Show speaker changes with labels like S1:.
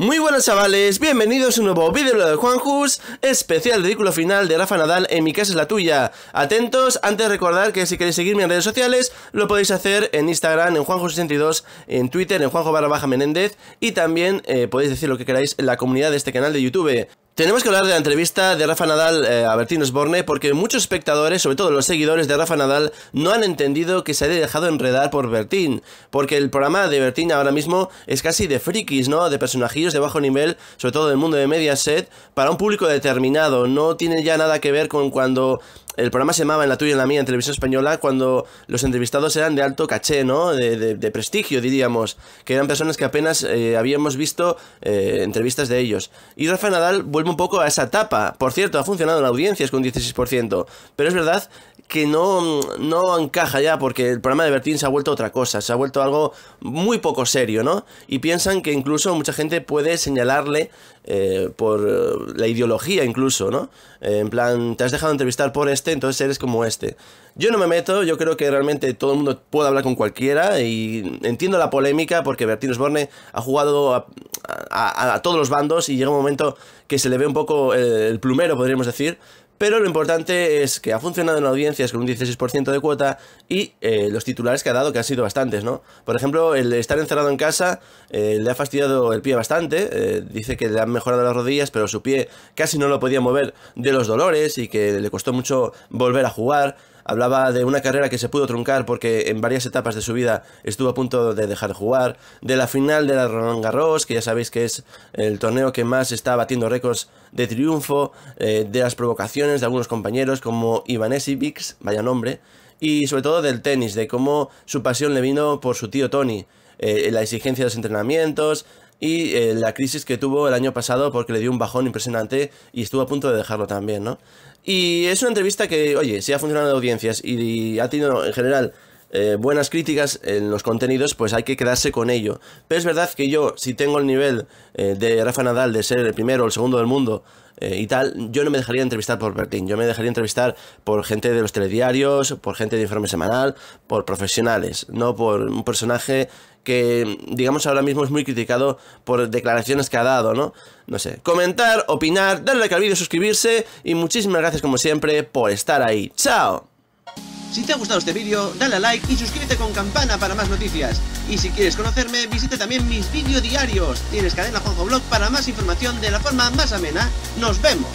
S1: Muy buenas chavales, bienvenidos a un nuevo vídeo de Juanjus, especial ridículo final de Rafa Nadal, en mi casa es la tuya. Atentos, antes de recordar que si queréis seguirme en redes sociales, lo podéis hacer en Instagram, en Juanjo62, en Twitter, en Juanjo barra baja Menéndez, y también eh, podéis decir lo que queráis en la comunidad de este canal de YouTube. Tenemos que hablar de la entrevista de Rafa Nadal eh, a Bertín Osborne porque muchos espectadores, sobre todo los seguidores de Rafa Nadal, no han entendido que se haya dejado enredar por Bertín. Porque el programa de Bertín ahora mismo es casi de frikis, ¿no? De personajillos de bajo nivel, sobre todo del mundo de Mediaset, para un público determinado. No tiene ya nada que ver con cuando el programa se llamaba En la tuya y en la mía en televisión española cuando los entrevistados eran de alto caché, ¿no? De, prestigio, diríamos. Que eran personas que apenas eh, habíamos visto eh, entrevistas de ellos. Y Rafa Nadal vuelve un poco a esa etapa. Por cierto, ha funcionado en audiencias con un 16%. Pero es verdad que no, no encaja ya porque el programa de Bertín se ha vuelto otra cosa. Se ha vuelto algo muy poco serio, ¿no? Y piensan que incluso mucha gente puede señalarle eh, por la ideología incluso, ¿no? en plan, te has dejado entrevistar por este entonces eres como este. Yo no me meto, yo creo que realmente todo el mundo puede hablar con cualquiera y entiendo la polémica porque Bertín Osborne ha jugado todos los bandos y llega un momento que se le ve un poco el plumero, podríamos decir, pero lo importante es que ha funcionado en audiencias con un 16% de cuota y eh, los titulares que ha dado, que han sido bastantes, ¿no? Por ejemplo, el estar encerrado en casa eh, le ha fastidiado el pie bastante. Eh, dice que le han mejorado las rodillas, pero su pie casi no lo podía mover de los dolores y que le costó mucho volver a jugar. Hablaba de una carrera que se pudo truncar porque en varias etapas de su vida estuvo a punto de dejar de jugar. De la final de la Roland Garros, que ya sabéis que es el torneo que más está batiendo récords de triunfo. Eh, de las provocaciones de algunos compañeros como Ivan Esivix, vaya nombre. Y sobre todo del tenis, de cómo su pasión le vino por su tío Tony. Eh, la exigencia de los entrenamientos, y eh, la crisis que tuvo el año pasado porque le dio un bajón impresionante y estuvo a punto de dejarlo también, ¿no? Y es una entrevista que, oye, si ha funcionado en audiencias y, ha tenido en general eh, buenas críticas en los contenidos, pues hay que quedarse con ello. Pero es verdad que yo, si tengo el nivel eh, de Rafa Nadal de ser el primero o el segundo del mundo y tal, yo no me dejaría entrevistar por Bertín, yo me dejaría entrevistar por gente de los telediarios, por gente de informe semanal, por profesionales, no por un personaje que digamos ahora mismo es muy criticado por declaraciones que ha dado, ¿no? No sé, comentar, opinar, darle like al vídeo, suscribirse y muchísimas gracias como siempre por estar ahí. ¡Chao!
S2: Si te ha gustado este vídeo, dale a like y suscríbete con campana para más noticias. Y si quieres conocerme, visita también mis vídeos diarios. Tienes cadena Juanjo Blog para más información de la forma más amena. ¡Nos vemos!